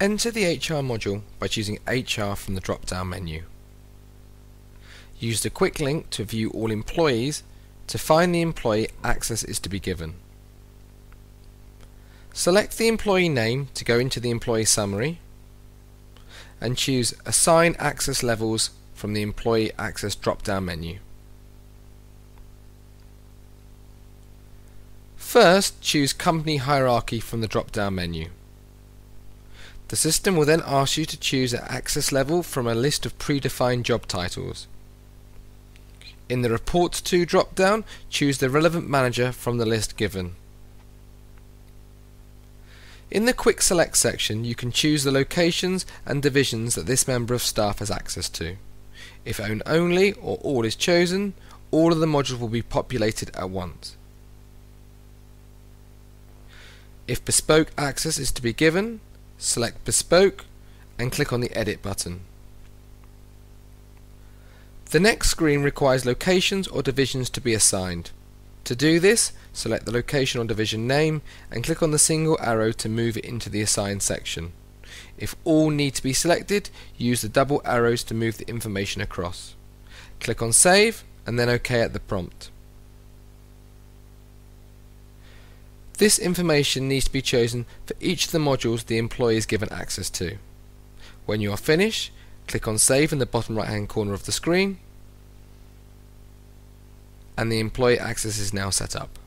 Enter the HR module by choosing HR from the drop-down menu. Use the quick link to view all employees to find the employee access is to be given. Select the employee name to go into the employee summary and choose Assign Access Levels from the Employee Access drop-down menu. First, choose Company Hierarchy from the drop-down menu. The system will then ask you to choose an access level from a list of predefined job titles. In the Report to drop-down, choose the relevant manager from the list given. In the Quick Select section, you can choose the locations and divisions that this member of staff has access to. If Own Only or All is chosen, all of the modules will be populated at once. If Bespoke access is to be given, select Bespoke and click on the Edit button. The next screen requires locations or divisions to be assigned. To do this, select the location or division name and click on the single arrow to move it into the assigned section. If all need to be selected, use the double arrows to move the information across. Click on Save and then OK at the prompt. This information needs to be chosen for each of the modules the employee is given access to. When you are finished, click on Save in the bottom right hand corner of the screen and the employee access is now set up.